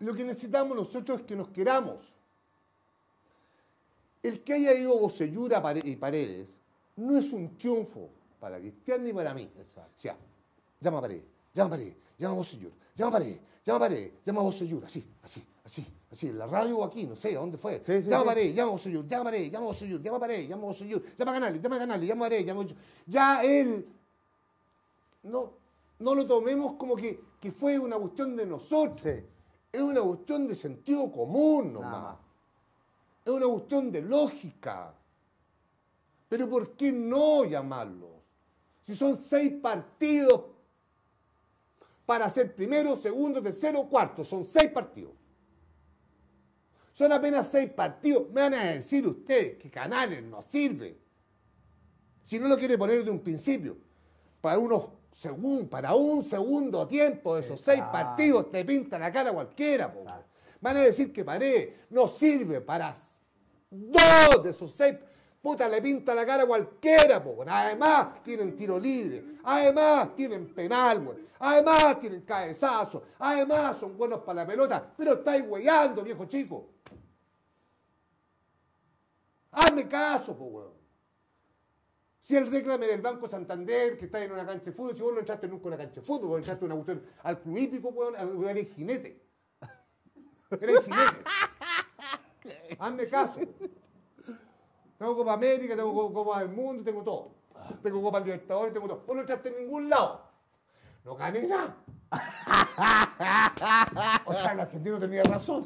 Lo que necesitamos nosotros es que nos queramos. El que haya ido Bocellura y Paredes no es un triunfo para Cristian ni para mí. Exacto. O sea, llama a Paredes, llama a Paredes, llama a Bocellura, llama a Paredes, llama a Paredes, llama a Bocellura, así, así, así, así, en la radio o aquí, no sé, ¿a dónde fue? Sí, sí, llama a. Paredes, llama a Bocellura, llama a Paredes, llama a Bocellura, llama a Paredes, llama a Bocellura, llama a Canales, llama a Canales, llama a Paredes, llama a. Ya él, no, no lo tomemos como que, que fue una cuestión de nosotros. Sí. Es una cuestión de sentido común Nada nomás. más. Es una cuestión de lógica. Pero ¿por qué no llamarlos? Si son seis partidos para ser primero, segundo, tercero, cuarto. Son seis partidos. Son apenas seis partidos. Me van a decir ustedes que Canales no sirve. Si no lo quiere poner de un principio, para unos segundos, para un segundo tiempo de esos seis partidos te pinta la cara cualquiera. po. Van a decir que Paredes no sirve para dos de esos seis. Puta, le pinta la cara a cualquiera, po. Además, tienen tiro libre. Además, tienen penal, weón. Además, tienen cabezazo. Además, son buenos para la pelota. Pero estáis weyando, viejo chico. Hazme caso, po, weón. Si el reclame del Banco Santander, que está en una cancha de fútbol, si vos no entraste nunca en una cancha de fútbol, vos entraste en una cuestión al club hípico, weón, eres jinete. Eres jinete. Hazme caso. Tengo Copa América, tengo Co- Copa del Mundo, tengo todo. Tengo Copa Libertadores, tengo todo. Vos no entraste en ningún lado. No gané nada. O sea, el argentino tenía razón.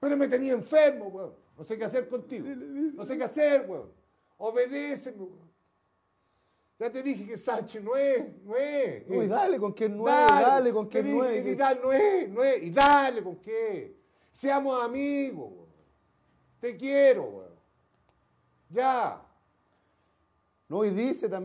Pero me tenía enfermo, weón. No sé qué hacer contigo. No sé qué hacer, weón. Obedéceme, weón. Ya te dije que Sánchez no es, no es. No, y Eh, dale con quién no es, dale con quién no es. que tal no es, no es. Y dale con qué. Seamos amigos, weón. Te quiero, weón. Ya. No, y dice también.